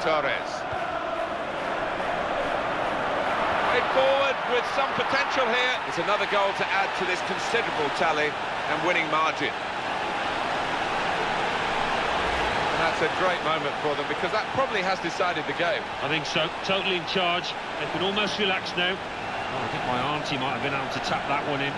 Torres. Forward with some potential here. It's another goal to add to this considerable tally and winning margin. And that's a great moment for them because that probably has decided the game. I think so. Totally in charge. They can almost relax now. Oh, I think my auntie might have been able to tap that one in.